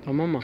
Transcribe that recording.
Tamam mı?